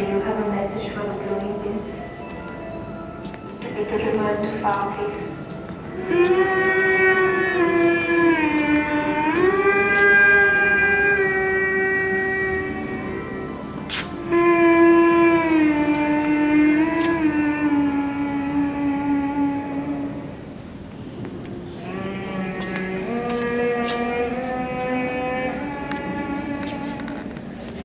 Do you have a message for the Bloomingdons? A little reminder to far, please.